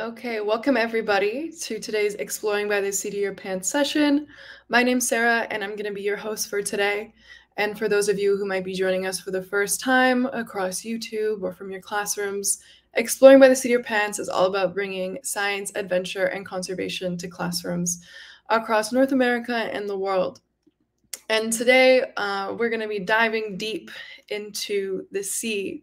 Okay, welcome everybody to today's Exploring by the Seat of Your Pants session. My name's Sarah, and I'm going to be your host for today. And for those of you who might be joining us for the first time across YouTube or from your classrooms, Exploring by the Seat of Your Pants is all about bringing science, adventure, and conservation to classrooms across North America and the world. And today uh, we're going to be diving deep into the sea.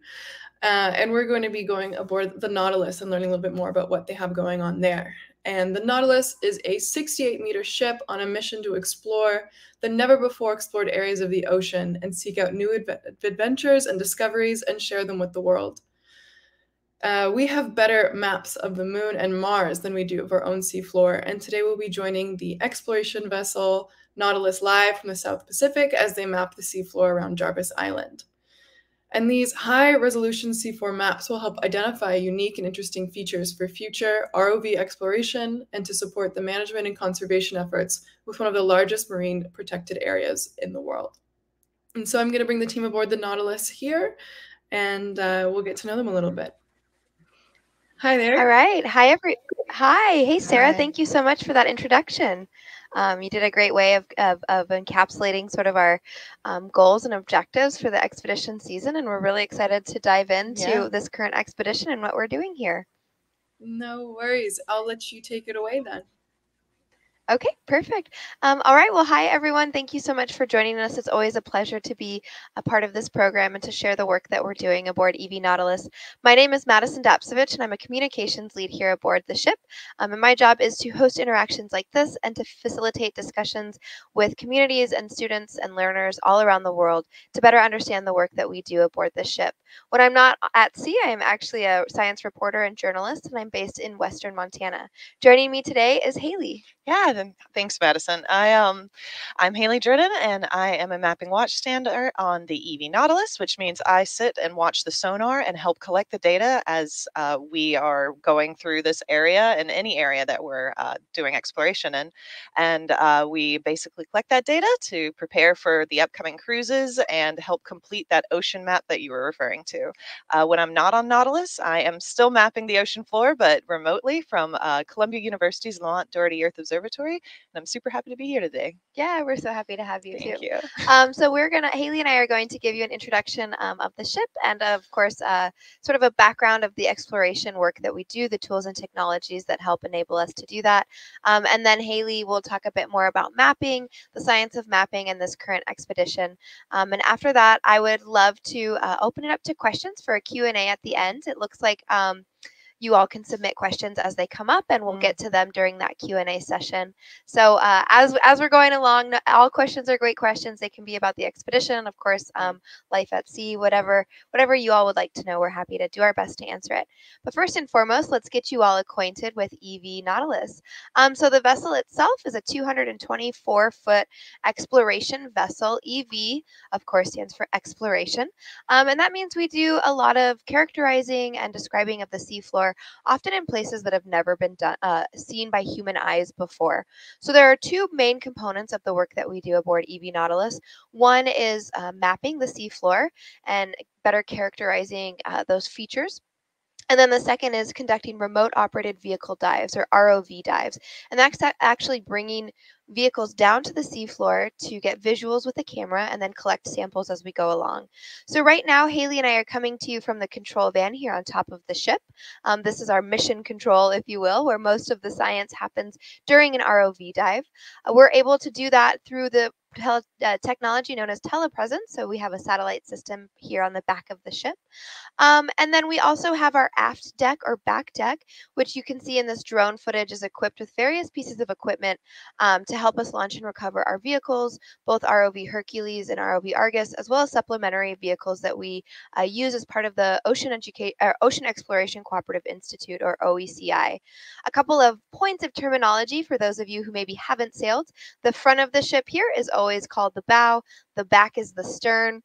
Uh, and we're going to be going aboard the Nautilus and learning a little bit more about what they have going on there. And the Nautilus is a 68 meter ship on a mission to explore the never before explored areas of the ocean and seek out new adv adventures and discoveries and share them with the world. Uh, we have better maps of the moon and Mars than we do of our own seafloor, and today we'll be joining the exploration vessel Nautilus live from the South Pacific as they map the seafloor around Jarvis Island. And these high resolution seafloor maps will help identify unique and interesting features for future ROV exploration and to support the management and conservation efforts with one of the largest marine protected areas in the world. And so I'm going to bring the team aboard the Nautilus here and uh, we'll get to know them a little bit. Hi there. All right. Hi, every. Hi. Hey, Sarah. Hi. Thank you so much for that introduction. Um, you did a great way of, of, of encapsulating sort of our um, goals and objectives for the expedition season. And we're really excited to dive into yeah. this current expedition and what we're doing here. No worries. I'll let you take it away then. Okay, perfect. Um, all right. Well, hi, everyone. Thank you so much for joining us. It's always a pleasure to be a part of this program and to share the work that we're doing aboard EV Nautilus. My name is Madison Dapcevich, and I'm a communications lead here aboard the ship. Um, and my job is to host interactions like this and to facilitate discussions with communities and students and learners all around the world to better understand the work that we do aboard the ship. When I'm not at sea, I am actually a science reporter and journalist, and I'm based in Western Montana. Joining me today is Haley. Yeah, then thanks, Madison. I um, I'm Haley Jordan, and I am a mapping watchstander on the EV Nautilus, which means I sit and watch the sonar and help collect the data as uh, we are going through this area and any area that we're uh, doing exploration in, and uh, we basically collect that data to prepare for the upcoming cruises and help complete that ocean map that you were referring to. Uh, when I'm not on Nautilus, I am still mapping the ocean floor, but remotely from uh, Columbia University's Lamont Doherty Earth Observatory, and I'm super happy to be here today. Yeah, we're so happy to have you Thank too. you. Um, so we're gonna Haley and I are going to give you an introduction um, of the ship and of course uh, sort of a background of the exploration work that we do, the tools and technologies that help enable us to do that. Um, and then Haley will talk a bit more about mapping, the science of mapping, and this current expedition. Um, and after that, I would love to uh, open it up to questions for a Q&A at the end. It looks like um, you all can submit questions as they come up and we'll mm. get to them during that q&a session. So uh, as, as we're going along all questions are great questions. They can be about the expedition of course um, life at sea whatever whatever you all would like to know we're happy to do our best to answer it. But first and foremost let's get you all acquainted with ev nautilus. Um, so the vessel itself is a 224 foot exploration vessel. Ev of course stands for exploration. Um, and that means we do a lot of characterizing and describing of the seafloor often in places that have never been done, uh, seen by human eyes before. So there are two main components of the work that we do aboard EV Nautilus. One is uh, mapping the seafloor and better characterizing uh, those features. And then the second is conducting remote operated vehicle dives or ROV dives. And that's actually bringing vehicles down to the seafloor to get visuals with the camera and then collect samples as we go along. So right now, Haley and I are coming to you from the control van here on top of the ship. Um, this is our mission control, if you will, where most of the science happens during an ROV dive. Uh, we're able to do that through the tele, uh, technology known as telepresence. So we have a satellite system here on the back of the ship. Um, and then we also have our aft deck or back deck, which you can see in this drone footage is equipped with various pieces of equipment um, to help us launch and recover our vehicles, both ROV Hercules and ROV Argus, as well as supplementary vehicles that we uh, use as part of the Ocean, Educa- Ocean Exploration Cooperative Institute or OECI. A couple of points of terminology for those of you who maybe haven't sailed. The front of the ship here is always called the bow, the back is the stern,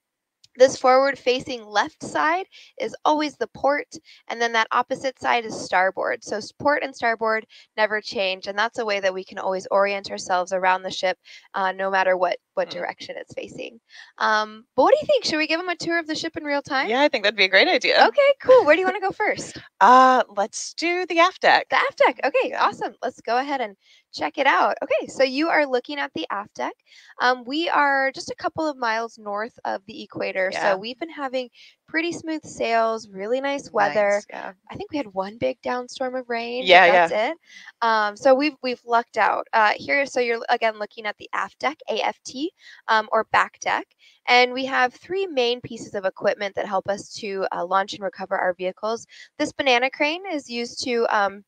This forward facing left side is always the port, and then that opposite side is starboard. So port and starboard never change, and that's a way that we can always orient ourselves around the ship uh, no matter what, what Mm. direction it's facing. Um, but what do you think? Should we give them a tour of the ship in real time? Yeah, I think that'd be a great idea. Okay, cool. Where do you want to go first? Uh, let's do the aft deck. The aft deck. Okay, Yeah. awesome. Let's go ahead and check it out. Okay, so you are looking at the aft deck. Um, we are just a couple of miles north of the equator, Yeah. so we've been having pretty smooth sails, really nice weather. Nice, Yeah. I think we had one big downstorm of rain. Yeah, yeah. that's it. Um, so we've we've lucked out uh, here. So you're again looking at the aft deck, AFT, um, or back deck, and we have three main pieces of equipment that help us to uh, launch and recover our vehicles. This banana crane is used to um.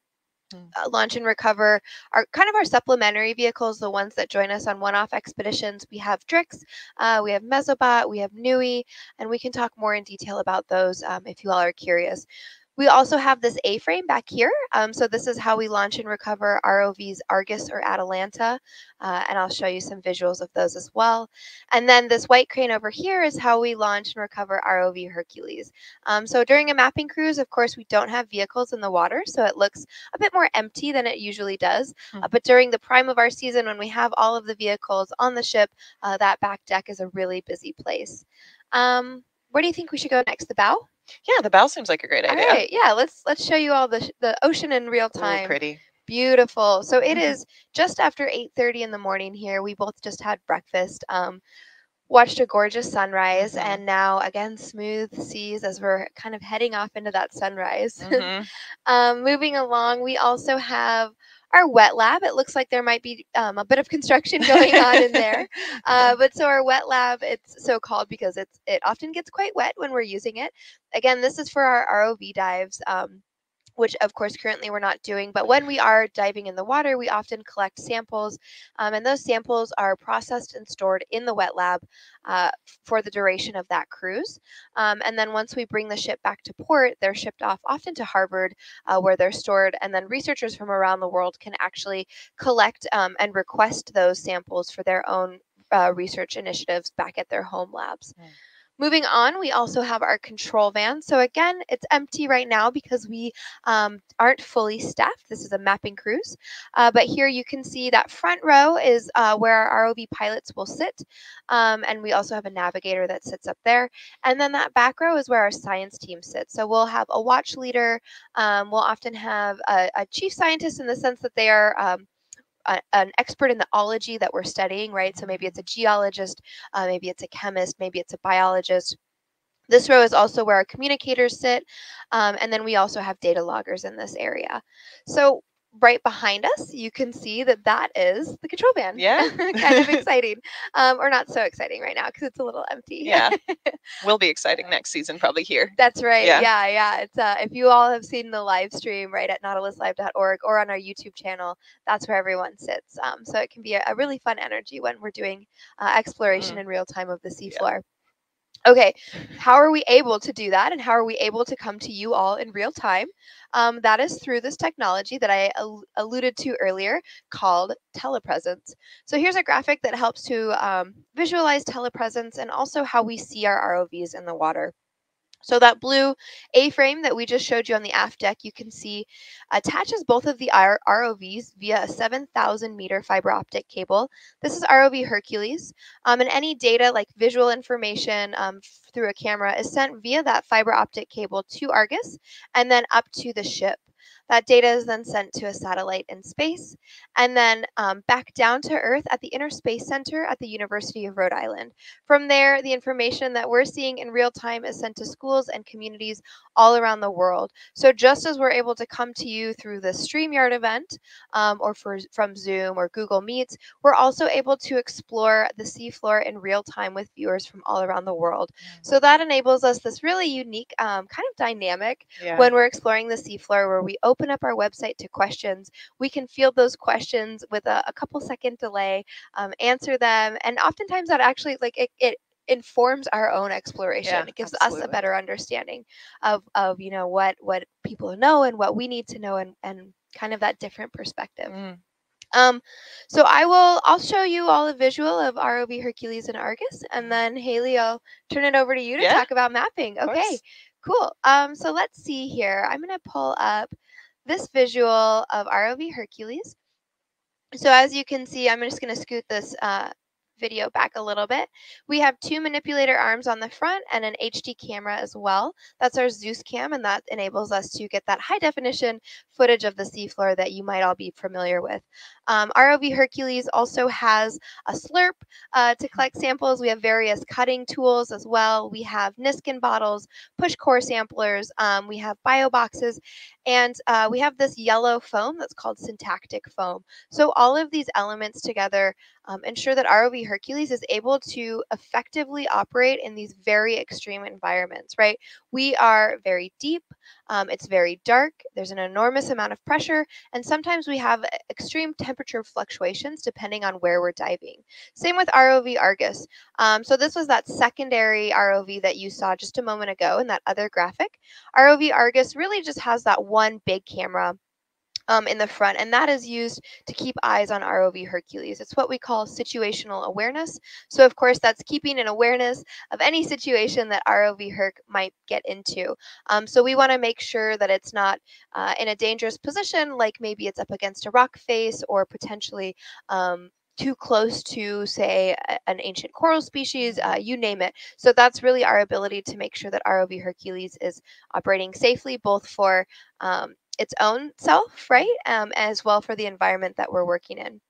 Uh, launch and recover are kind of our supplementary vehicles, the ones that join us on one-off expeditions. We have DriX, uh, we have Mesobot, we have Nui, and we can talk more in detail about those um, if you all are curious. We also have this A-frame back here. Um, so this is how we launch and recover ROVs Argus or Atalanta. Uh, and I'll show you some visuals of those as well. And then this white crane over here is how we launch and recover ROV Hercules. Um, so during a mapping cruise, of course, we don't have vehicles in the water, so it looks a bit more empty than it usually does. Uh, Mhm. but during the prime of our season, when we have all of the vehicles on the ship, uh, that back deck is a really busy place. Um, where do you think we should go next? The bow? Yeah, the bow seems like a great idea. right, yeah. Let's let's show you all the the ocean in real Ooh, time. pretty. Beautiful. So it Mhm. is just after 8:30 in the morning here. We both just had breakfast. Um, watched a gorgeous sunrise, Mhm. and now again smooth seas as we're kind of heading off into that sunrise. Mhm. um, moving along, we also have our wet lab. It looks like there might be um, a bit of construction going on in there. Uh, but so our wet lab, it's so called because it's it often gets quite wet when we're using it. Again, this is for our ROV dives. Um, which of course currently we're not doing, but when we are diving in the water, we often collect samples, um, and those samples are processed and stored in the wet lab uh, for the duration of that cruise. Um, and then once we bring the ship back to port, they're shipped off often to Harvard, uh, where they're stored, and then researchers from around the world can actually collect um, and request those samples for their own uh, research initiatives back at their home labs. Mm. Moving on, we also have our control van. So again, it's empty right now because we um, aren't fully staffed. This is a mapping cruise. Uh, but here you can see that front row is uh, where our ROV pilots will sit. Um, and we also have a navigator that sits up there. And then that back row is where our science team sits. So we'll have a watch leader. Um, we'll often have a, a chief scientist in the sense that they are um, a, an expert in the ology that we're studying, right? So maybe it's a geologist, uh, maybe it's a chemist, maybe it's a biologist. This row is also where our communicators sit. Um, and then we also have data loggers in this area. So right behind us, you can see that that is the control van. Yeah. kind of exciting. Um, or not so exciting right now because it's a little empty. Yeah. Will be exciting next season, probably here. That's right. Yeah. Yeah, yeah. It's uh, if you all have seen the live stream right at nautiluslive.org or on our YouTube channel, that's where everyone sits. Um, so it can be a, a really fun energy when we're doing uh, exploration in real time of the seafloor. Okay, how are we able to do that, and how are we able to come to you all in real time? Um, that is through this technology that I al- alluded to earlier called telepresence. So here's a graphic that helps to um, visualize telepresence and also how we see our ROVs in the water. So that blue A-frame that we just showed you on the aft deck, you can see attaches both of the ROVs via a 7,000 meter fiber optic cable. This is ROV Hercules, um, and any data like visual information um, through a camera is sent via that fiber optic cable to Argus and then up to the ship. That data is then sent to a satellite in space and then um, back down to Earth at the Inner Space Center at the University of Rhode Island. From there, the information that we're seeing in real time is sent to schools and communities all around the world. So just as we're able to come to you through the StreamYard event um, or for, from Zoom or Google Meets, we're also able to explore the seafloor in real time with viewers from all around the world. So that enables us this really unique um, kind of dynamic Yeah. when we're exploring the seafloor where we open up our website to questions we can field those questions with a, a couple second delay um, answer them and oftentimes that actually like it, it informs our own exploration Yeah, it gives us a better understanding of of you know what what people know and what we need to know and and kind of that different perspective Mm. Um, so I will, I'll show you all a visual of ROV Hercules and Argus, and then Haley, I'll turn it over to you to Yeah, talk about mapping. Okay, cool. Um, so let's see here. I'm gonna pull up this visual of ROV Hercules. So as you can see, I'm just gonna scoot this uh, video back a little bit. We have two manipulator arms on the front and an HD camera as well. That's our Zeus cam, and that enables us to get that high definition footage of the seafloor that you might all be familiar with. Um, ROV Hercules also has a slurp uh, to collect samples. We have various cutting tools as well. We have Niskin bottles, push core samplers. Um, we have bio boxes, and uh, we have this yellow foam that's called syntactic foam. So all of these elements together um, ensure that ROV Hercules is able to effectively operate in these very extreme environments, right? We are very deep, um, it's very dark, there's an enormous amount of pressure, and sometimes we have extreme temperature fluctuations depending on where we're diving. Same with ROV Argus. Um, so this was that secondary ROV that you saw just a moment ago in that other graphic. ROV Argus really just has that one big camera um, in the front, and that is used to keep eyes on ROV Hercules. It's what we call situational awareness. So, of course, that's keeping an awareness of any situation that ROV Herc might get into. Um, so, we want to make sure that it's not uh, in a dangerous position, like maybe it's up against a rock face or potentially. Um, too close to, say, an ancient coral species, uh, you name it. So that's really our ability to make sure that ROV Hercules is operating safely, both for um, its own self, right? Um, as well for the environment that we're working in.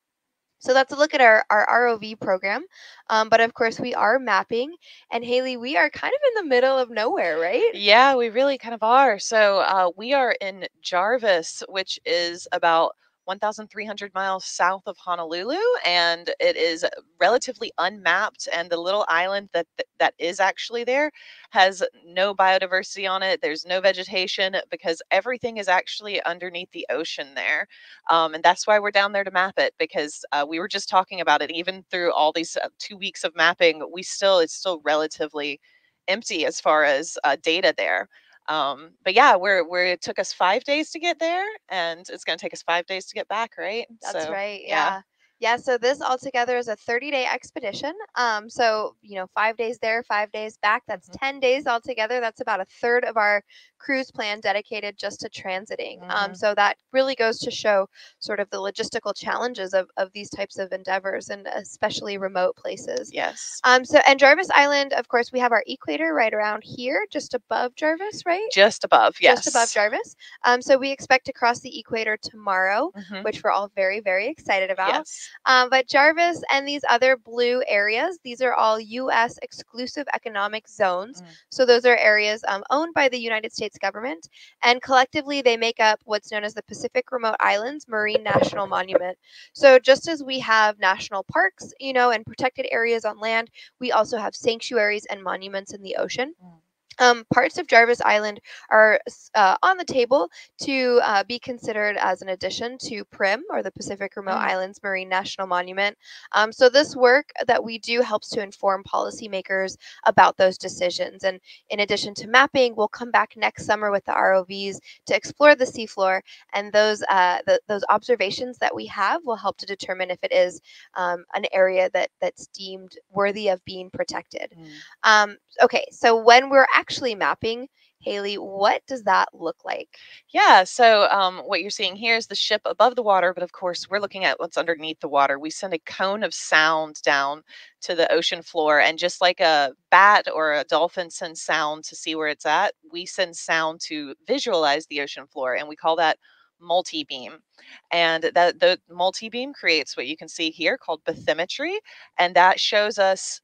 So that's a look at our, our ROV program. Um, but of course, we are mapping. And Haley, we are kind of in the middle of nowhere, right? Yeah, we really kind of are. So uh, we are in Jarvis, which is about 1,300 miles south of Honolulu, and it is relatively unmapped. And the little island that that, is actually there has no biodiversity on it. There's no vegetation because everything is actually underneath the ocean there, um, and that's why we're down there to map it. Because uh, we were just talking about it, even through all these uh, two weeks of mapping, we still it's still relatively empty as far as uh, data there. Um, but yeah, we're we're it took us five days to get there, and it's gonna take us five days to get back, right? That's So, right. yeah. Yeah. Yeah. So this altogether is a 30 day expedition. Um, so, you know, five days there, five days back. That's Mhm. 10 days altogether. That's about a third of our cruise plan dedicated just to transiting. Um, Mhm. so that really goes to show sort of the logistical challenges of, of these types of endeavors and especially remote places. Yes. Um, so, and Jarvis Island, of course, we have our equator right around here, just above Jarvis, right? Just above, yes. Just above Jarvis. Um, so we expect to cross the equator tomorrow Mhm. which we're all very, very excited about. Yes. Um, but Jarvis and these other blue areas, these are all U.S. exclusive economic zones. Mm. So those are areas um, owned by the United States government, and collectively they make up what's known as the Pacific Remote Islands Marine National Monument. So just as we have national parks, you know, and protected areas on land, we also have sanctuaries and monuments in the ocean. Mm. Um, parts of Jarvis Island are uh, on the table to uh, be considered as an addition to PRIM or the Pacific Remote Mhm. Islands Marine National Monument. Um, so this work that we do helps to inform policymakers about those decisions. And in addition to mapping, we'll come back next summer with the ROVs to explore the seafloor, and those uh, the, those observations that we have will help to determine if it is um, an area that that's deemed worthy of being protected. Mm. Um, okay, so when we're actually mapping, Haley, what does that look like? Yeah, so um, what you're seeing here is the ship above the water, but of course, we're looking at what's underneath the water. We send a cone of sound down to the ocean floor, and just like a bat or a dolphin sends sound to see where it's at, we send sound to visualize the ocean floor, and we call that multi-beam. And that the multi-beam creates what you can see here called bathymetry, and that shows us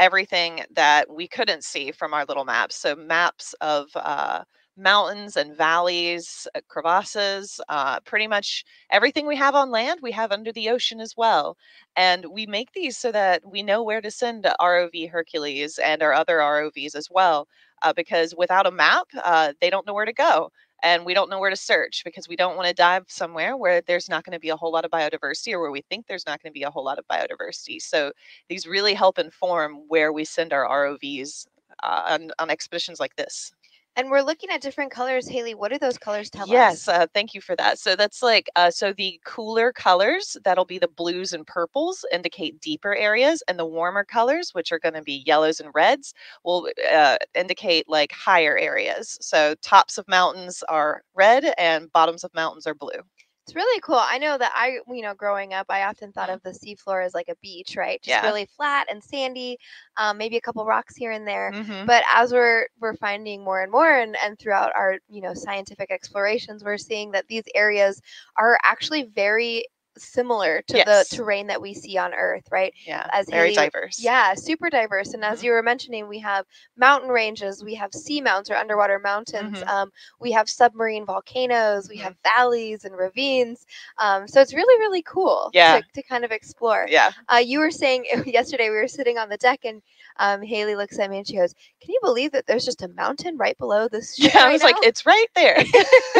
everything that we couldn't see from our little maps. So maps of uh, mountains and valleys, uh, crevasses, uh, pretty much everything we have on land, we have under the ocean as well. And we make these so that we know where to send ROV Hercules and our other ROVs as well. Uh, because without a map, uh, they don't know where to go. And we don't know where to search because we don't want to dive somewhere where there's not going to be a whole lot of biodiversity or where we think there's not going to be a whole lot of biodiversity. So these really help inform where we send our ROVs uh, on, on expeditions like this. And we're looking at different colors. Haley, what do those colors tell Yes, us? uh, thank you for that. So that's like, uh, so the cooler colors, that'll be the blues and purples, indicate deeper areas, and the warmer colors, which are going to be yellows and reds, will uh, indicate like higher areas. So tops of mountains are red, and bottoms of mountains are blue. It's really cool. I know that I, you know, growing up, I often thought Mhm. of the seafloor as like a beach, right? Just Yeah. really flat and sandy, um, maybe a couple rocks here and there. Mhm. But as we're we're finding more and more, and and throughout our you know scientific explorations, we're seeing that these areas are actually very similar to Yes. the terrain that we see on Earth, right? Yeah, as very Haley- diverse. Yeah, super diverse. And as Mhm. you were mentioning, we have mountain ranges, we have sea mounts or underwater mountains, Mhm. um, we have submarine volcanoes, we Mhm. have valleys and ravines. Um, so it's really, really cool Yeah. to, to kind of explore. Yeah. Uh, you were saying yesterday we were sitting on the deck and um, Haley looks at me and she goes, "Can you believe that there's just a mountain right below this Yeah, I right was like, it's right there.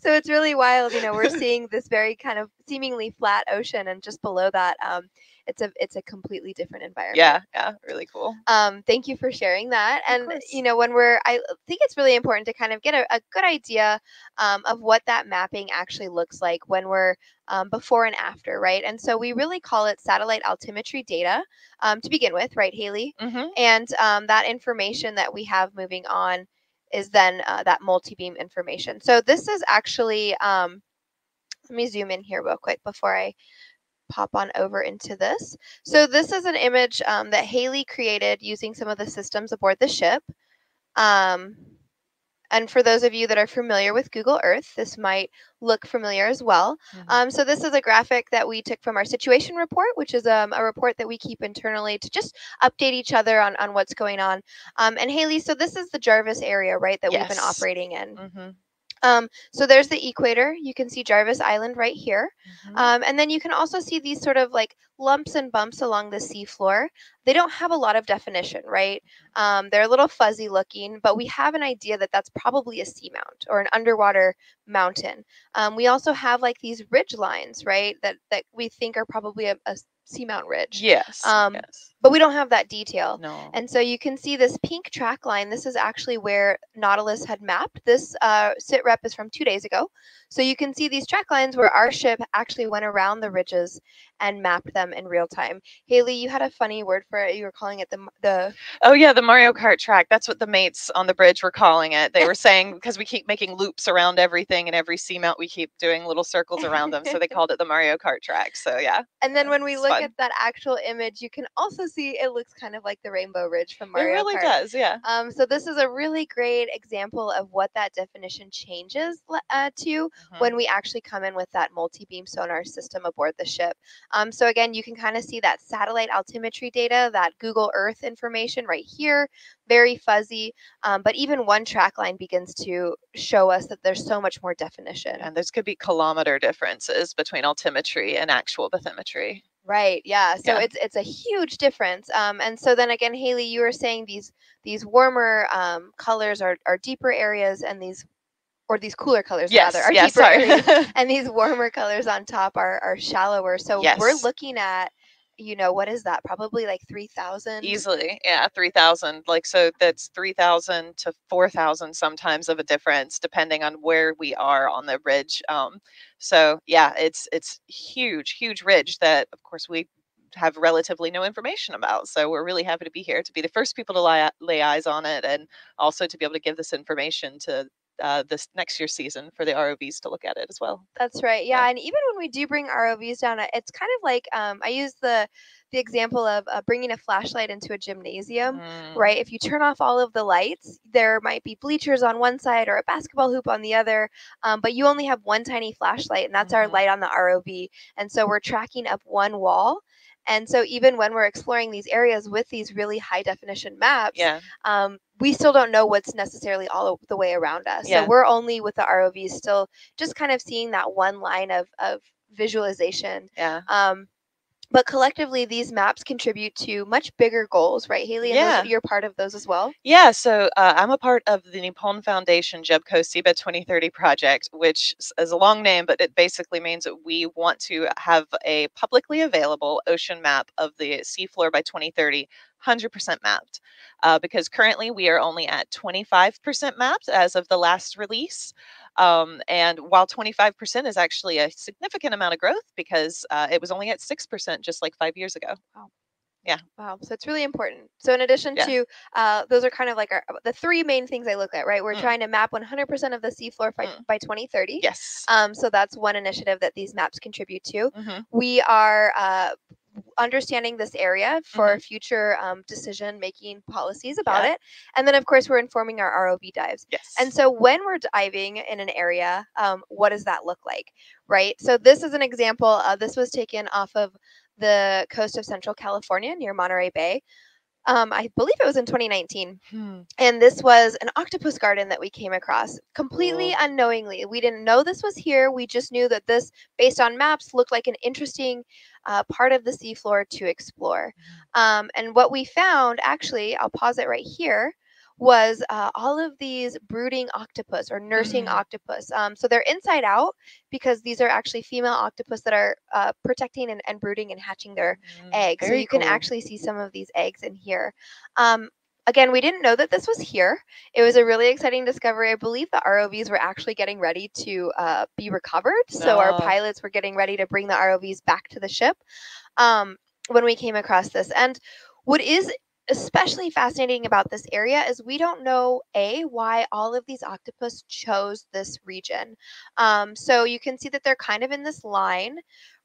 so it's really wild. You know, we're seeing this very kind of seemingly flat ocean, and just below that, um, it's a it's a completely different environment. yeah, yeah, really cool. Um, thank you for sharing that. Of And course. you know, when we're, I think it's really important to kind of get a, a good idea um, of what that mapping actually looks like when we're um, before and after, right? And so we really call it satellite altimetry data um, to begin with, right, Haley? hmm And um, that information that we have moving on is then uh, that multi-beam information. So this is actually, um, let me zoom in here real quick before I pop on over into this. So this is an image um, that Haley created using some of the systems aboard the ship. Um, and for those of you that are familiar with Google Earth, this might look familiar as well. Mhm. Um, so this is a graphic that we took from our situation report, which is um, a report that we keep internally to just update each other on, on what's going on. Um, and Haley, so this is the Jarvis area, right, that we've been operating in. Mhm. Um, so there's the equator. You can see Jarvis Island right here. Mhm. Um, and then you can also see these sort of like lumps and bumps along the seafloor. They don't have a lot of definition, right? Um, they're a little fuzzy looking, but we have an idea that that's probably a seamount or an underwater mountain. Um, we also have like these ridge lines, right? That that we think are probably a, a seamount ridge, Yes. um, yes. But we don't have that detail. No. And so you can see this pink track line. This is actually where Nautilus had mapped. This uh, sit rep is from two days ago. So you can see these track lines where our ship actually went around the ridges and mapped them in real time. Haley, you had a funny word for it. You were calling it the the Oh yeah, the Mario Kart track. That's what the mates on the bridge were calling it. They were saying because we keep making loops around everything and every seamount, we keep doing little circles around them. So they called it the Mario Kart track. So yeah. and then when we look fun. at that actual image, you can also see it looks kind of like the Rainbow Ridge from Mario. it really Kart. does, yeah. Um, so this is a really great example of what that definition changes uh, to Mhm. when we actually come in with that multi-beam sonar system aboard the ship. Um, so again, you can kind of see that satellite altimetry data, that Google Earth information right here, very fuzzy. Um, but even one track line begins to show us that there's so much more definition. And there's could be kilometer differences between altimetry and actual bathymetry. Right. Yeah. So Yeah. it's it's a huge difference. Um, and so then again, Haley, you were saying these these warmer um, colors are are deeper areas, and these or these cooler colors Yes, rather are yeah, deeper areas, and these warmer colors on top are are shallower. So we're looking at, you know, what is that? Probably like three thousand. Easily, yeah, 3,000. Like, so that's 3,000 to 4,000 sometimes of a difference, depending on where we are on the ridge. Um, so yeah, it's it's huge, huge ridge that, of course, we have relatively no information about. So we're really happy to be here to be the first people to lay, lay eyes on it, and also to be able to give this information to uh, this next year's season for the ROVs to look at it as well. That's right. Yeah, Yeah. and even when we do bring ROVs down, it's kind of like um, I use the the example of uh, bringing a flashlight into a gymnasium. Mm, right? If you turn off all of the lights, there might be bleachers on one side or a basketball hoop on the other, um, but you only have one tiny flashlight, and that's our Mhm. light on the ROV. And so we're tracking up one wall. And so even when we're exploring these areas with these really high definition maps, Yeah, um, we still don't know what's necessarily all the way around us. Yeah. So we're only with the ROVs still just kind of seeing that one line of, of visualization. yeah. Um, but collectively, these maps contribute to much bigger goals, right, Haley? And Yeah. those, you're part of those as well. Yeah, so uh, I'm a part of the Nippon Foundation GEBCO Seabed 2030 project, which is a long name, but it basically means that we want to have a publicly available ocean map of the seafloor by 2030 100% mapped uh, because currently we are only at 25% mapped as of the last release. Um, and while 25% is actually a significant amount of growth because uh, it was only at 6% just like five years ago. Wow. Yeah. Wow. So it's really important. So in addition Yeah. to uh, those are kind of like our, the three main things I look at, right? We're Mm. trying to map 100% of the seafloor by, Mm. by 2030. Yes. Um, so that's one initiative that these maps contribute to. hmm We are uh, understanding this area for future um, decision making policies about Yeah. it. And then, of course, we're informing our ROV dives. Yes. And so when we're diving in an area, um, what does that look like, right? So this is an example. Uh, this was taken off of the coast of Central California near Monterey Bay. Um, I believe it was in 2019. Hmm. And this was an octopus garden that we came across completely Cool. unknowingly. We didn't know this was here. We just knew that this, based on maps, looked like an interesting uh, part of the seafloor to explore. Um, and what we found, actually, I'll pause it right here, was uh, all of these brooding octopus or nursing Mhm. octopus. Um, so they're inside out because these are actually female octopus that are uh, protecting and, and brooding and hatching their Mm, eggs. So you can actually see some of these eggs in here. Um, again, we didn't know that this was here. It was a really exciting discovery. I believe the ROVs were actually getting ready to uh, be recovered. So our pilots were getting ready to bring the ROVs back to the ship um, when we came across this. And what is especially fascinating about this area is we don't know a why all of these octopus chose this region. Um, so you can see that they're kind of in this line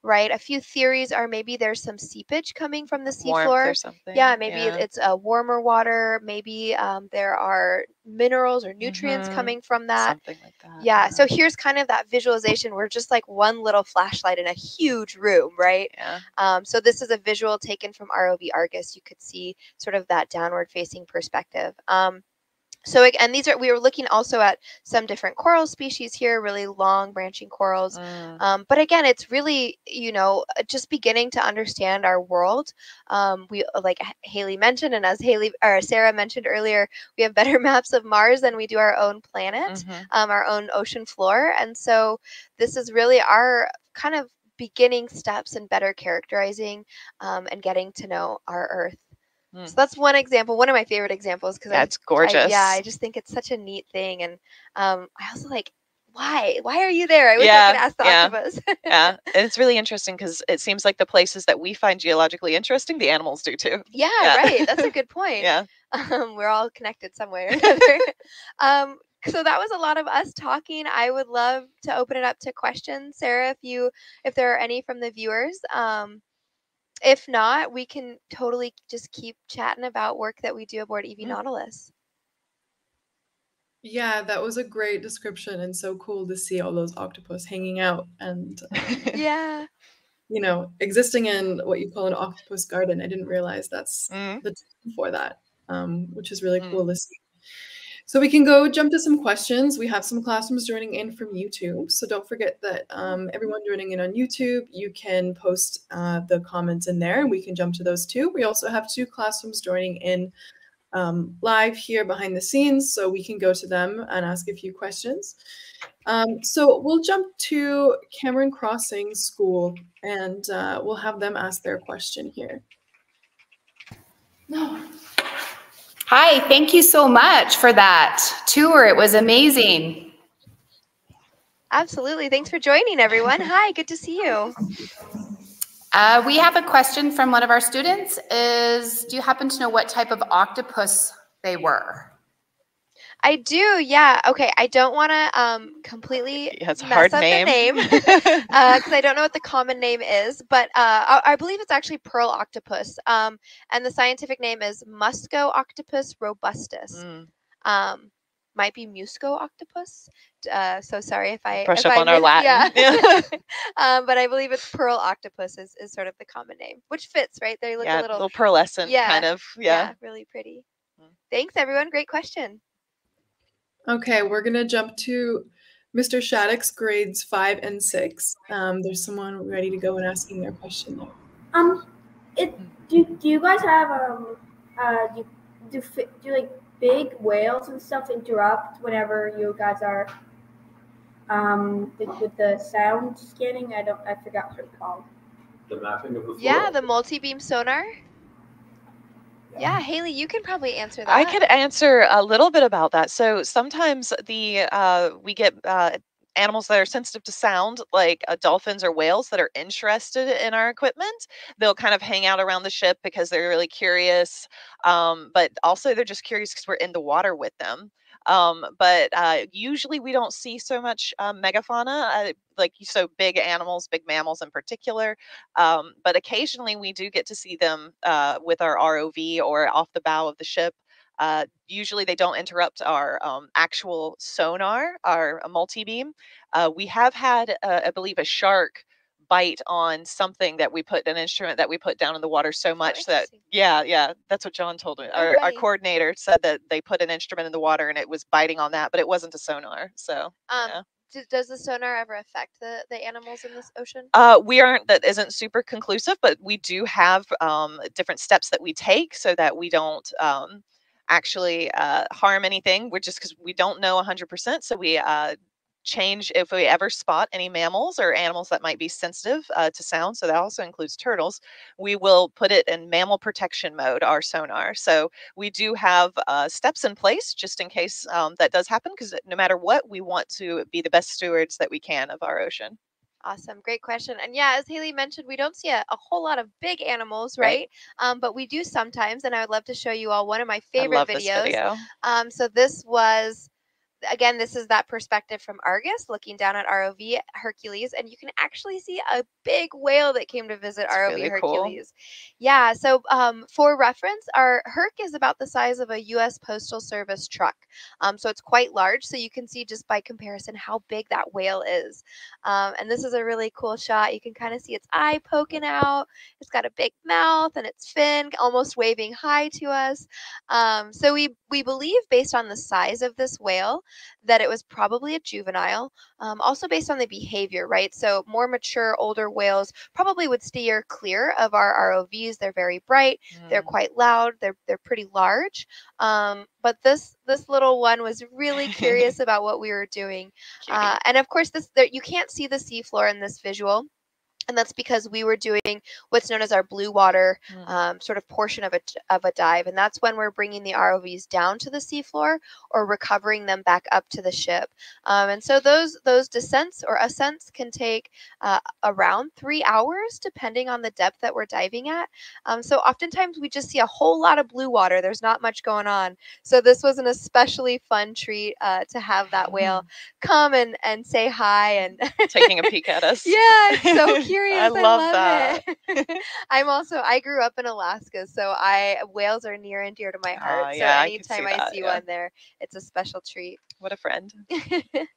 right a few theories are maybe there's some seepage coming from the seafloor yeah maybe yeah. it's a warmer water maybe um, there are minerals or nutrients Mhm. coming from that something like that. yeah so here's kind of that visualization we're just like one little flashlight in a huge room right yeah. um, so this is a visual taken from ROV Argus. You could see sort of that downward facing perspective. Um, so ag- and these are we were looking also at some different coral species here, really long branching corals. Mm. Um, but again, it's really you know uh, just beginning to understand our world. Um, we uh, like Haley mentioned, and as Haley or Sarah mentioned earlier, we have better maps of Mars than we do our own planet Mhm. um, our own ocean floor. And so this is really our kind of beginning steps in better characterizing um, and getting to know our Earth. Mm. So that's one example, one of my favorite examples because That's I, gorgeous. yeah, I just think it's such a neat thing. And um, I also like, why? Why are you there? I wish I Yeah, could ask the yeah. octopus. yeah, and it's really interesting because it seems like the places that we find geologically interesting, the animals do too. yeah, Yeah. right. That's a good point. Yeah. um, we're all connected somewhere or another. um, so that was a lot of us talking. I would love to open it up to questions, Sarah, if you if there are any from the viewers. Um, if not, we can totally just keep chatting about work that we do aboard EV Mm. Nautilus. Yeah, that was a great description and so cool to see all those octopus hanging out and Yeah. you know existing in what you call an octopus garden. I didn't realize that's Mm. the term for that, um, which is really Mm. cool to see. So we can go jump to some questions. We have some classrooms joining in from YouTube. So don't forget that um, everyone joining in on YouTube, you can post uh, the comments in there and we can jump to those too. We also have two classrooms joining in um, live here behind the scenes, so we can go to them and ask a few questions. Um, so we'll jump to Cameron Crossing School and uh, we'll have them ask their question here. No. Hi, thank you so much for that tour. It was amazing. Absolutely. Thanks for joining, everyone. Hi, good to see you. Uh, we have a question from one of our students. Is do you happen to know what type of octopus they were? I do, yeah. Okay, I don't want to um, completely Yeah, mess hard up name. the name because I don't know what the common name is, but uh, I, I believe it's actually pearl octopus. Um, and the scientific name is Muusoctopus robustus. Mm. Um, might be Muusoctopus. Uh, so sorry if I Brush if up I on our Latin. Yeah. um, but I believe it's pearl octopus is, is sort of the common name, which fits, right? They look yeah, a little, little pearlescent Yeah, kind of. Yeah. really pretty. Mm. Thanks, everyone. Great question. Okay, we're gonna jump to Mr. Shattuck's grades five and six. Um, there's someone ready to go and asking their question there. Um, it do, do you guys have um uh do do do like big whales and stuff interrupt whenever you guys are um with, with the sound scanning? I don't I forgot what it's called. The mapping of the floor. Yeah, the multi-beam sonar. Yeah, Haley, you can probably answer that. I could answer a little bit about that. So sometimes the uh, we get uh, animals that are sensitive to sound, like uh, dolphins or whales that are interested in our equipment. They'll kind of hang out around the ship because they're really curious, um, but also they're just curious because we're in the water with them. Um, but uh, usually we don't see so much um, megafauna, uh, like so big animals, big mammals in particular. Um, but occasionally we do get to see them uh, with our ROV or off the bow of the ship. Uh, usually they don't interrupt our um, actual sonar, our multi-beam. Uh, we have had, uh, I believe, a shark bite on something that we put an instrument that we put down in the water so Oh, much that yeah yeah that's what john told me Oh, our, our coordinator said that they put an instrument in the water and it was biting on that but it wasn't a sonar so Um, yeah. does the sonar ever affect the, the animals in this ocean? uh, we aren't that isn't super conclusive but we do have um, different steps that we take so that we don't um, actually uh, harm anything we're just because we don't know 100% so we uh, change if we ever spot any mammals or animals that might be sensitive uh, to sound so that also includes turtles we will put it in mammal protection mode our sonar so we do have uh, steps in place just in case um, that does happen because no matter what we want to be the best stewards that we can of our ocean Awesome, great question. And yeah, as Haley mentioned, we don't see a, a whole lot of big animals, Right. right? Um, but we do sometimes, and I would love to show you all one of my favorite love videos. this video Um, so this was again, this is that perspective from Argus looking down at ROV Hercules, and you can actually see a big whale that came to visit That's ROV really cool. Hercules. Yeah, so um, for reference, our Herc is about the size of a U.S. Postal Service truck. Um, so it's quite large. So you can see just by comparison how big that whale is. Um, and this is a really cool shot. You can kind of see its eye poking out. It's got a big mouth and its fin almost waving hi to us. Um, so we we believe based on the size of this whale that it was probably a juvenile. Um, also based on the behavior, right? So more mature, older whales probably would steer clear of our ROVs. They're very bright. They're Mm, quite loud. They're they're pretty large. Um, but this this little one was really curious about what we were doing. Uh, and of course, this there, you can't see the seafloor in this visual. And that's because we were doing what's known as our blue water Mm. um, sort of portion of a, of a dive. And that's when we're bringing the ROVs down to the seafloor or recovering them back up to the ship. Um, and so those those descents or ascents can take uh, around three hours, depending on the depth that we're diving at. Um, so oftentimes we just see a whole lot of blue water. There's not much going on. So this was an especially fun treat uh, to have that whale come and, and say hi and taking a peek at us. yeah, it's so curious. I love love, it. I'm also I grew up in Alaska, so I whales are near and dear to my heart. Ah, so yeah, I see anytime I that, see yeah. one there, it's a special treat. What a friend.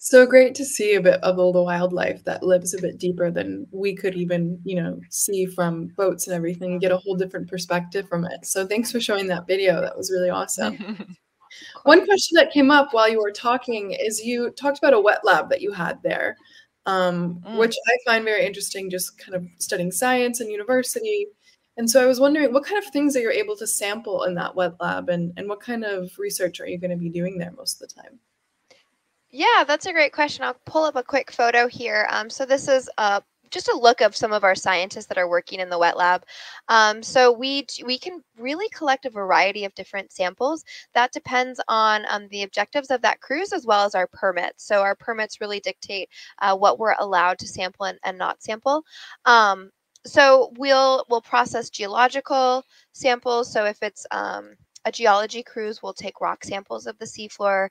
So great to see a bit of all the wildlife that lives a bit deeper than we could even, you know, see from boats and everything, get a whole different perspective from it. So thanks for showing that video. That was really awesome. One question that came up while you were talking is you talked about a wet lab that you had there, um, Mm. which I find very interesting, just kind of studying science and university. And so I was wondering what kind of things are you able to sample in that wet lab and, and what kind of research are you going to be doing there most of the time? Yeah, that's a great question. I'll pull up a quick photo here. Um, so this is uh, just a look of some of our scientists that are working in the wet lab. Um, so we we can really collect a variety of different samples. That depends on um, the objectives of that cruise as well as our permits. So our permits really dictate uh, what we're allowed to sample and, and not sample. Um, so we'll we'll process geological samples. So if it's um, a geology cruise, we'll take rock samples of the seafloor.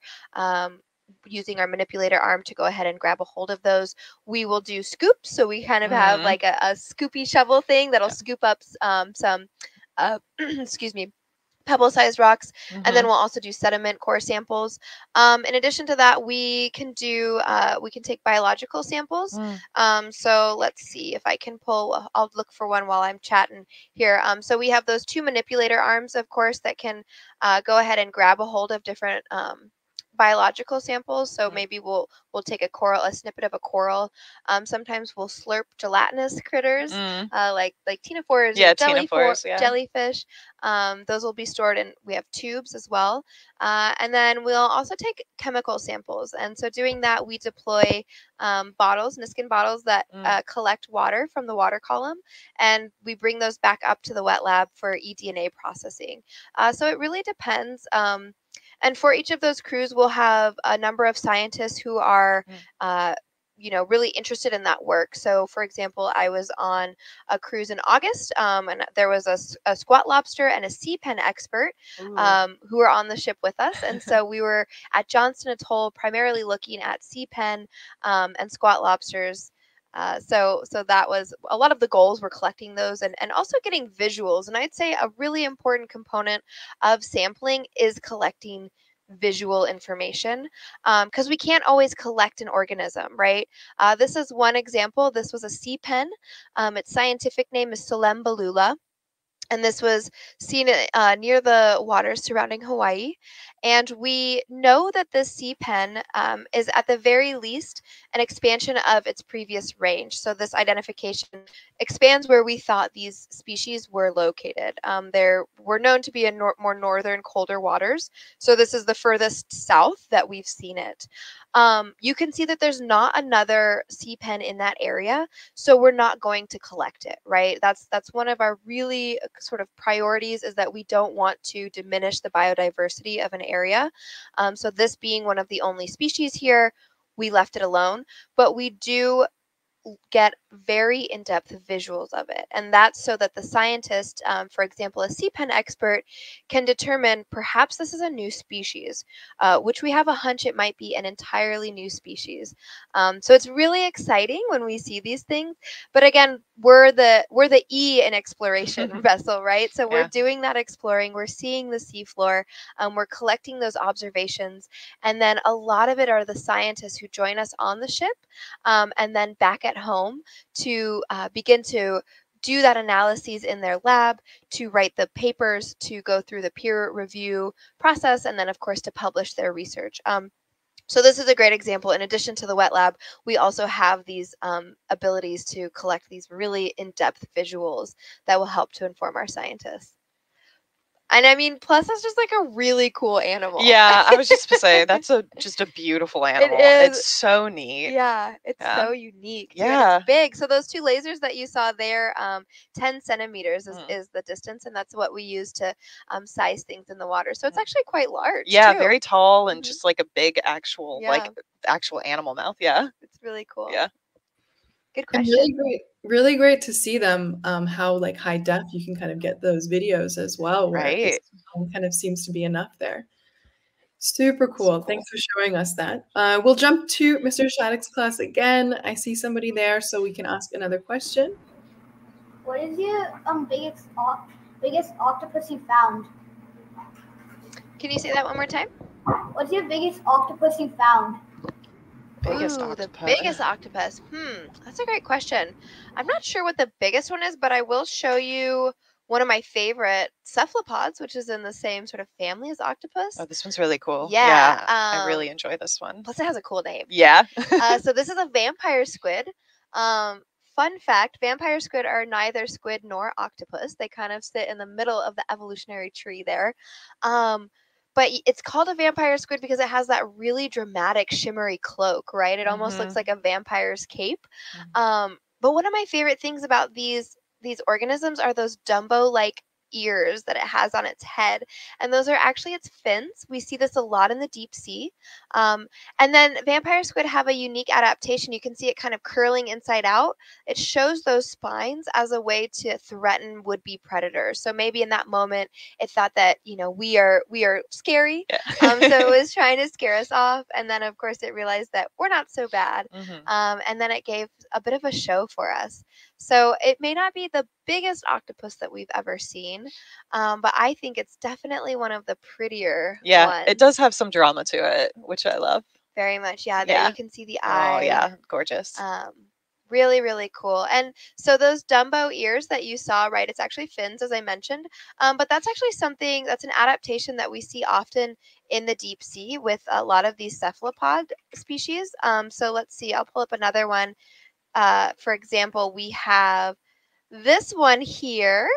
Using our manipulator arm to go ahead and grab a hold of those. We will do scoops. So we kind of have Mhm. like a, a scoopy shovel thing that'll Yeah. scoop up um, some, uh, excuse me, pebble sized rocks. And then Mhm. we'll also do sediment core samples. Um, in addition to that, we can do, uh, we can take biological samples. Mm. Um, so let's see if I can pull, uh, I'll look for one while I'm chatting here. Um, so we have those two manipulator arms, of course, that can uh, go ahead and grab a hold of different um, biological samples. So Mhm. maybe we'll we'll take a coral, a snippet of a coral. Um, sometimes we'll slurp gelatinous critters, Mm, uh, like like ctenophores, or Yeah, ctenophores, yeah. jellyfish. Um, those will be stored in. We have tubes as well, uh, and then we'll also take chemical samples. And so doing that, we deploy um, bottles, Niskin bottles that Mm. uh, collect water from the water column, and we bring those back up to the wet lab for eDNA processing. Uh, so it really depends. Um, and for each of those crews, we'll have a number of scientists who are, Mm. uh, you know, really interested in that work. So, for example, I was on a cruise in August, um, and there was a squat lobster and a sea pen expert um, who were on the ship with us. And so we were at Johnston Atoll, primarily looking at sea pen um, and squat lobsters. Uh, so, so that was a lot of the goals were collecting those and, and also getting visuals. And I'd say a really important component of sampling is collecting visual information because we can't always collect an organism, right? Uh, this is one example. This was a sea pen. Um, its scientific name is Solembalula and this was seen uh, near the waters surrounding Hawaii. And we know that this sea pen um, is at the very least an expansion of its previous range. So this identification expands where we thought these species were located. Um, were known to be in nor- more northern, colder waters. So this is the furthest south that we've seen it. Um, you can see that there's not another sea pen in that area, so we're not going to collect it, right? That's that's one of our really uh, sort of priorities is that we don't want to diminish the biodiversity of an area. Um, so this being one of the only species here, we left it alone, but we do get very in-depth visuals of it and that's so that the scientist um, for example a sea pen expert can determine perhaps this is a new species uh, which we have a hunch it might be an entirely new species. Um, so it's really exciting when we see these things but again we're the we're the e in exploration vessel right so we're Yeah. doing that exploring we're seeing the seafloor um, we're collecting those observations and then a lot of it are the scientists who join us on the ship um, and then back at home to uh, begin to do that analyses in their lab, to write the papers, to go through the peer review process, and then, of course, to publish their research. Um, so this is a great example. In addition to the wet lab, we also have these um, abilities to collect these really in-depth visuals that will help to inform our scientists. And I mean, plus it's just like a really cool animal. Yeah, I was just to say that's a just a beautiful animal. is. It's so neat. Yeah, it's Yeah. so unique. Yeah. it's big. So those two lasers that you saw there, um, 10 centimeters is, Mm. is the distance, and that's what we use to um, size things in the water. So it's Mm. actually quite large. Yeah, too. very tall and Mhm. just like a big actual Yeah. like actual animal mouth. Yeah. It's really cool. Yeah. Good And question. really great, really great to see them. Um, how like high def you can kind of get those videos as well. Right. kind of seems to be enough there. Super cool. cool. Thanks for showing us that. Uh, we'll jump to Mr. Shattuck's class again. I see somebody there, so we can ask another question. What is your um biggest oc- biggest octopus you found? Can you say that one more time? What's your biggest octopus you found? Biggest Ooh, octopus. The biggest octopus. Hmm, that's a great question. I'm not sure what the biggest one is, but I will show you one of my favorite cephalopods, which is in the same sort of family as octopus. Oh, this one's really cool. Yeah, I really um, enjoy this one. Plus, it has a cool name. Yeah. uh, so this is a vampire squid. Um, fun fact: vampire squid are neither squid nor octopus. They kind of sit in the middle of the evolutionary tree there. Um, but it's called a vampire squid because it has that really dramatic shimmery cloak, right? It almost looks Mhm. like a vampire's cape. Mhm. Um, but one of my favorite things about these these organisms are those Dumbo-like ears that it has on its head, and those are actually its fins. We see this a lot in the deep sea. Um, and then vampire squid have a unique adaptation. You can see it kind of curling inside out. It shows those spines as a way to threaten would-be predators. So maybe in that moment, it thought that you know we are we are scary. Yeah. Um, so it was trying to scare us off, and then of course it realized that we're not so bad. Mhm. Um, and then it gave a bit of a show for us. So it may not be the biggest octopus that we've ever seen, um, but I think it's definitely one of the prettier Yeah, ones. it does have some drama to it, which I love. very much. Yeah, there Yeah. you can see the eye. Oh yeah, gorgeous. Um, Really, really cool. And so those Dumbo ears that you saw, right? It's actually fins, as I mentioned. Um, but that's actually something that's an adaptation that we see often in the deep sea with a lot of these cephalopod species. Um, so let's see. I'll pull up another one. Uh, for example, we have this one here.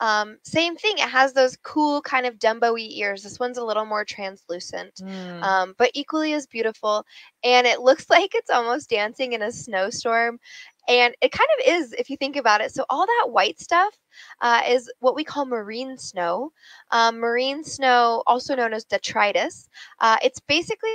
Um, same thing. It has those cool kind of Dumbo-y ears. This one's a little more translucent, Mm. um, but equally as beautiful. And it looks like it's almost dancing in a snowstorm. And it kind of is, if you think about it. So all that white stuff uh, is what we call marine snow. Um, marine snow, also known as detritus. Uh, it's basically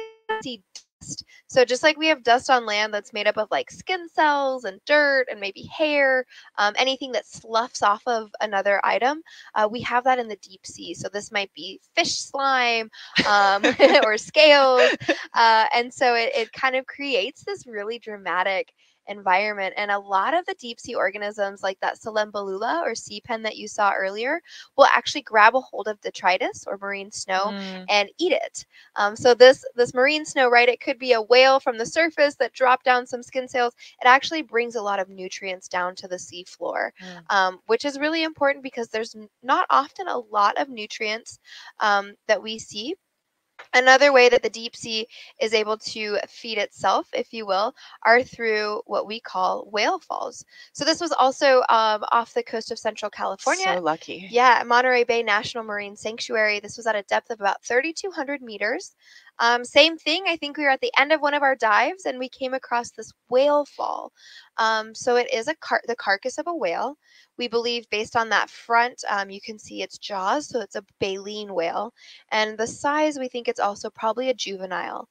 dust. So just like we have dust on land that's made up of like skin cells and dirt and maybe hair, um, anything that sloughs off of another item, uh, we have that in the deep sea. So this might be fish slime um, or scales. Uh, and so it, it kind of creates this really dramatic environment. And a lot of the deep sea organisms, like that Selembulula or sea pen that you saw earlier, will actually grab a hold of detritus or marine snow Mm. and eat it. Um, so this this marine snow, right? It could be a whale from the surface that dropped down some skin cells. It actually brings a lot of nutrients down to the sea floor, Mm. um, which is really important because there's not often a lot of nutrients um, that we see. Another way that the deep sea is able to feed itself, if you will, are through what we call whale falls. So this was also um, off the coast of Central California. So lucky. Yeah, Monterey Bay National Marine Sanctuary. This was at a depth of about 3,200 meters. Um, same thing. I think we were at the end of one of our dives and we came across this whale fall. Um, so it is a car- the carcass of a whale. We believe, based on that front, um, you can see its jaws. So it's a baleen whale, and the size we think it's also probably a juvenile.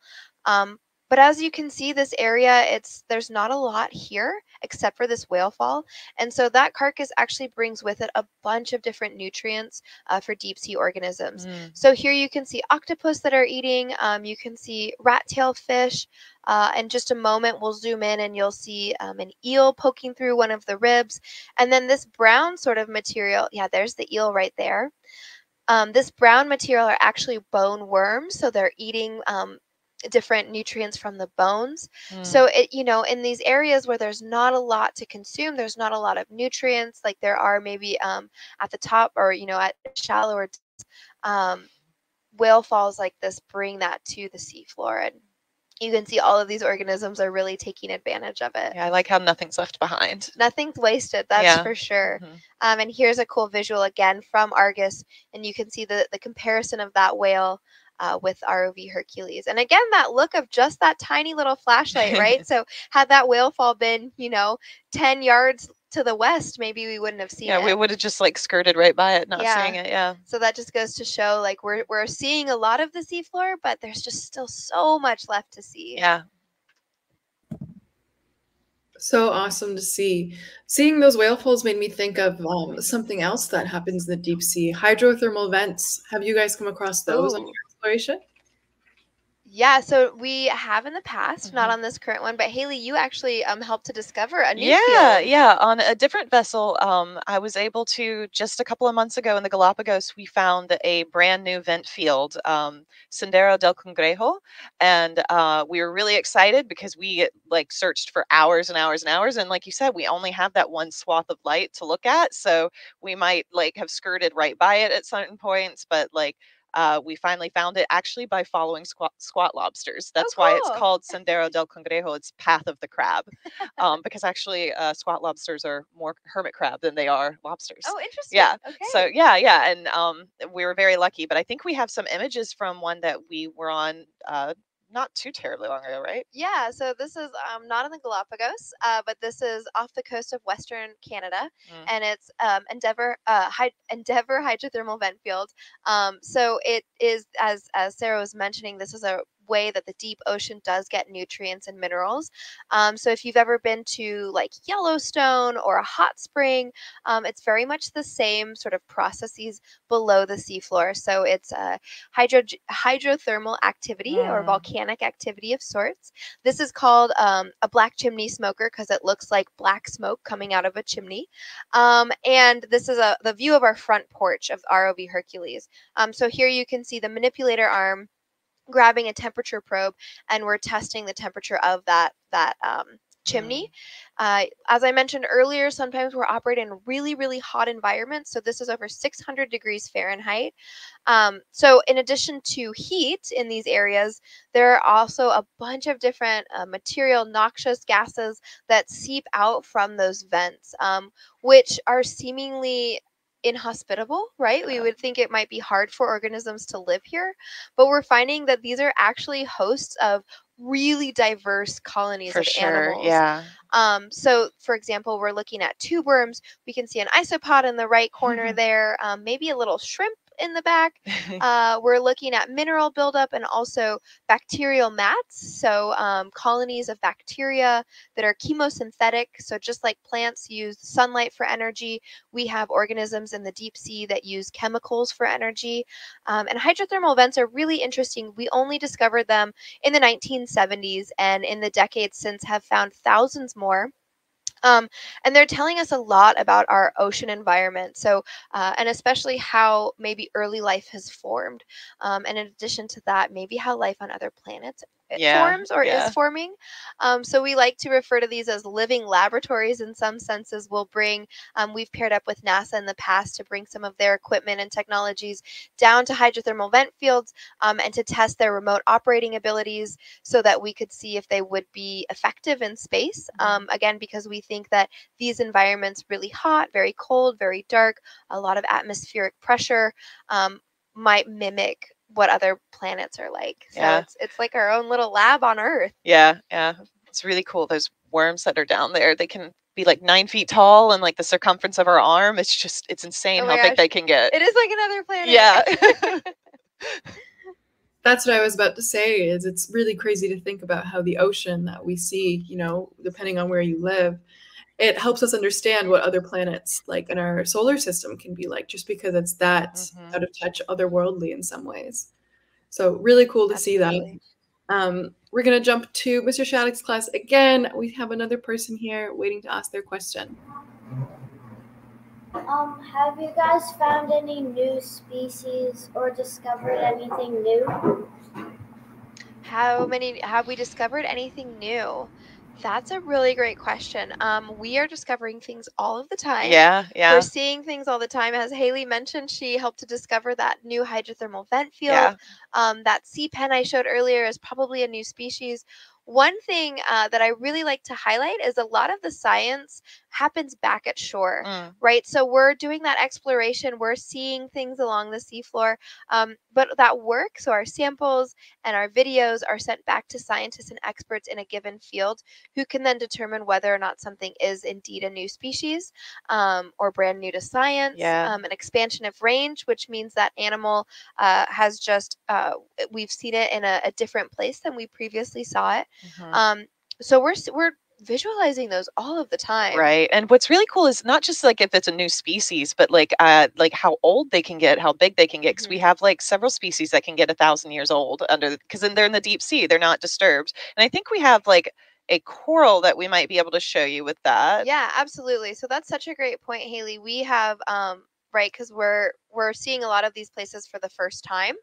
But as you can see, this area, it's there's not a lot here except for this whale fall. And so that carcass actually brings with it a bunch of different nutrients uh, for deep sea organisms. Mm. So here you can see octopus that are eating. Um, you can see rat tail fish. Uh, in just a moment, we'll zoom in and you'll see um, an eel poking through one of the ribs. And then this brown sort of material, yeah, there's the eel right there. Um, this brown material are actually bone worms. So they're eating um, different nutrients from the bones. Mm. So it, you know, in these areas where there's not a lot to consume, there's not a lot of nutrients like there are maybe um, at the top or you know at shallower um, whale falls like this bring that to the seafloor, and you can see all of these organisms are really taking advantage of it. yeah, I like how nothing's left behind. Nothing's wasted, that's Yeah. for sure. Mhm. Um, and here's a cool visual again from Argus, and you can see the the comparison of that whale. Uh, with ROV Hercules. And again, that look of just that tiny little flashlight, right? so, had that whale fall been, you know, 10 yards to the west, maybe we wouldn't have seen Yeah, it. Yeah, we would have just like skirted right by it, not Yeah. seeing it. Yeah. so, that just goes to show like we're, we're seeing a lot of the seafloor, but there's just still so much left to see. Yeah. So awesome to see. Seeing those whale falls made me think of um, something else that happens in the deep sea hydrothermal vents. Have you guys come across those on Ooh. your exploration? Yeah, so we have in the past, not Mhm. on this current one, but Haley, you actually um helped to discover a new yeah, field. yeah. On a different vessel, um, I was able to just a couple of months ago in the Galapagos, we found a brand new vent field, um, Sendero del Cangrejo, and uh, we were really excited because we like searched for hours and hours and hours, and like you said, we only have that one swath of light to look at, so we might like have skirted right by it at certain points, but like. Uh, we finally found it actually by following squat, squat lobsters. That's why it's called Sendero del Cangrejo. It's Path of the Crab um, because actually uh, squat lobsters are more hermit crab than they are lobsters. Oh, interesting. Yeah, Okay. So yeah, yeah, and um, we were very lucky. But I think we have some images from one that we were on uh, not too terribly long ago, right? Yeah, so this is um, not in the Galapagos, uh, but this is off the coast of Western Canada, Mm. and it's um, Endeavour uh, Hy- Endeavour hydrothermal vent field. Um, so it is, as as Sarah was mentioning, this is a way that the deep ocean does get nutrients and minerals. Um, so if you've ever been to like Yellowstone or a hot spring, um, it's very much the same sort of processes below the seafloor. So it's a hydro hydrothermal activity or Mm. volcanic activity of sorts. This is called um, a black chimney smoker because it looks like black smoke coming out of a chimney. Um, and this is a the view of our front porch of ROV Hercules. Um, so here you can see the manipulator arm grabbing a temperature probe, and we're testing the temperature of that that um, chimney. Uh, as I mentioned earlier, sometimes we're operating in really, really hot environments. So this is over 600 degrees Fahrenheit. Um, so in addition to heat in these areas, there are also a bunch of different uh, material, noxious gases that seep out from those vents, um, which are seemingly inhospitable, right? We would think it might be hard for organisms to live here, but we're finding that these are actually hosts of really diverse colonies For of sure. animals. Yeah. Um, so, for example, we're looking at tube worms. We can see an isopod in the right corner there, um, maybe a little shrimp in the back. Uh, we're looking at mineral buildup and also bacterial mats. So, um, colonies of bacteria that are chemosynthetic. So, just like plants use sunlight for energy, we have organisms in the deep sea that use chemicals for energy. Um, and hydrothermal vents are really interesting. We only discovered them in the 1970s and in the decades since have found thousands more. Um, and they're telling us a lot about our ocean environment. So, uh, and especially how maybe early life has formed. Um, and in addition to that, maybe how life on other planets it Yeah, forms or yeah. is forming. Um, so we like to refer to these as living laboratories in some senses. We'll bring, um, we've paired up with NASA in the past to bring some of their equipment and technologies down to hydrothermal vent fields um, and to test their remote operating abilities so that we could see if they would be effective in space. Mhm. Um, again, because we think that these environments, really hot, very cold, very dark, a lot of atmospheric pressure, um, might mimic what other planets are like. So Yeah. it's it's like our own little lab on Earth. Yeah, yeah. It's really cool. Those worms that are down there, they can be like nine feet tall and like the circumference of our arm. It's just, it's insane Oh how my big they can get. It is like another planet. Yeah. That's what I was about to say is it's really crazy to think about how the ocean that we see, you know, depending on where you live, it helps us understand what other planets like in our solar system can be like just because it's that Mhm. out of touch otherworldly in some ways. So really cool to see that. Um, we're gonna jump to Mr. Shattuck's class again. We have another person here waiting to ask their question. Um, have you guys found any new species or discovered anything new? How many have we discovered anything new? That's a really great question. Um, we are discovering things all of the time. yeah, yeah. We're seeing things all the time. As Haley mentioned, she helped to discover that new hydrothermal vent field. Yeah. Um, that sea pen I showed earlier is probably a new species. One thing uh, that I really like to highlight is a lot of the science happens back at shore Mm, right? So we're doing that exploration, we're seeing things along the seafloor, um, but that work, so our samples and our videos are sent back to scientists and experts in a given field who can then determine whether or not something is indeed a new species um, or brand new to science. Yeah. Um, an expansion of range, which means that animal uh, has just, uh, we've seen it in a, a different place than we previously saw it. mhm. Um, so we're, we're visualizing those all of the time. Right. And what's really cool is not just like if it's a new species, but like uh like how old they can get, how big they can get. Because we Mhm. have like several species that can get a thousand years old under because then they're in the deep sea, they're not disturbed. And I think we have like a coral that we might be able to show you with that. Yeah, absolutely. So that's such a great point, Haley. We have um right because we're we're seeing a lot of these places for the first time.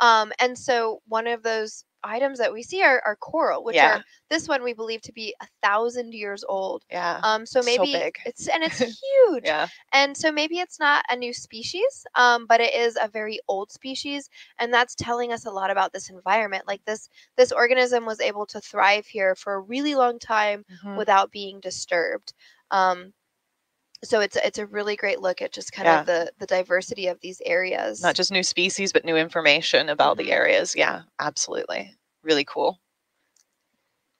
Um and so one of those items that we see are, are coral, which Yeah. are this one we believe to be a thousand years old. Yeah. Um so So maybe big. it's and it's huge. Yeah. And so maybe it's not a new species, um, but it is a very old species, and that's telling us a lot about this environment. Like this, this organism was able to thrive here for a really long time Mhm. without being disturbed. Um, so it's it's a really great look at just kind Yeah. of the the diversity of these areas. Not just new species, but new information about Mhm. the areas. Yeah, absolutely. Really cool.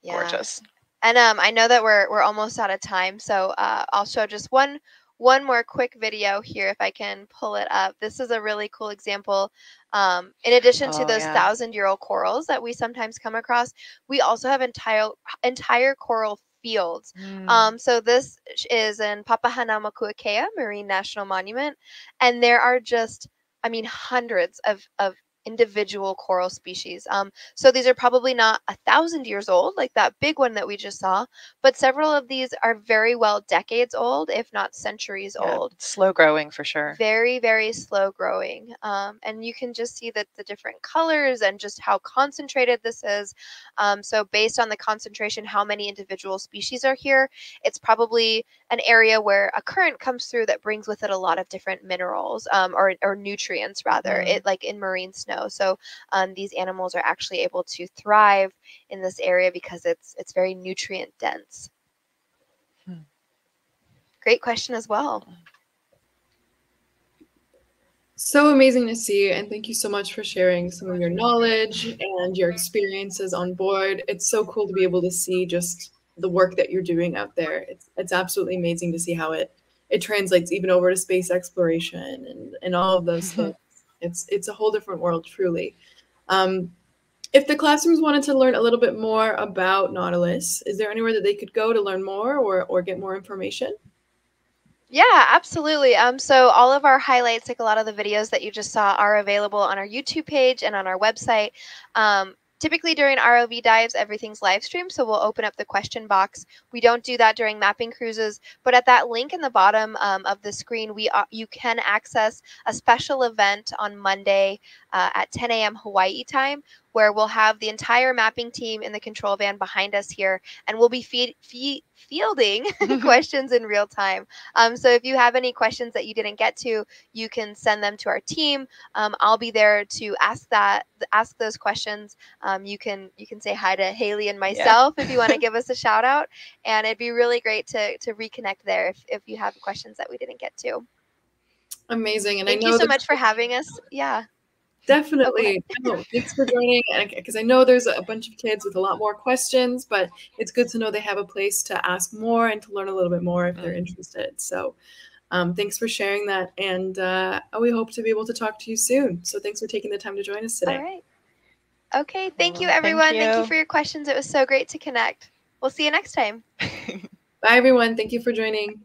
yeah. Gorgeous. And um, I know that we're we're almost out of time, so uh, I'll show just one one more quick video here if I can pull it up. This is a really cool example. Um, in addition to Oh, those yeah. thousand year old corals that we sometimes come across, we also have entire entire coral fields. Mm. Um, so this is in Papahanaumokuakea Marine National Monument, and there are just, I mean, hundreds of of individual coral species. Um, so these are probably not a thousand years old, like that big one that we just saw, but several of these are very well decades old, if not centuries Yeah, old. Slow growing for sure. Very, very slow growing. Um, and you can just see that the different colors and just how concentrated this is. Um, so based on the concentration, how many individual species are here, it's probably an area where a current comes through that brings with it a lot of different minerals um, or, or nutrients rather, Mhm. it like in marine snow. So um, these animals are actually able to thrive in this area because it's it's very nutrient dense. Hmm. Great question as well. So amazing to see, and thank you so much for sharing some of your knowledge and your experiences on board. It's so cool to be able to see just the work that you're doing out there. It's it's absolutely amazing to see how it it translates even over to space exploration and and all of those things. It's it's a whole different world, truly. Um, if the classrooms wanted to learn a little bit more about Nautilus, is there anywhere that they could go to learn more or or get more information? Yeah, absolutely. Um, so all of our highlights, like a lot of the videos that you just saw, are available on our YouTube page and on our website. Um, typically during ROV dives, everything's live streamed, so we'll open up the question box. We don't do that during mapping cruises, but at that link in the bottom um, of the screen, we uh, you can access a special event on Monday uh, at 10 a.m. Hawaii time, where we'll have the entire mapping team in the control van behind us here, and we'll be feed, feed, fielding questions in real time. Um, so if you have any questions that you didn't get to, you can send them to our team. Um, I'll be there to ask that, ask those questions. Um, you can you can say hi to Haley and myself if you want to give us a shout out, and it'd be really great to to reconnect there if if you have questions that we didn't get to. Amazing, and Thank I know you so much for having us. Yeah. Definitely. No, thanks for joining. Because I know there's a bunch of kids with a lot more questions, but it's good to know they have a place to ask more and to learn a little bit more if they're Mhm. interested. So um, thanks for sharing that. And uh, we hope to be able to talk to you soon. So thanks for taking the time to join us today. All right. Okay. Thank you, Well, thank everyone. Thank you you. for your questions. It was so great to connect. We'll see you next time. Bye, everyone. Thank you for joining.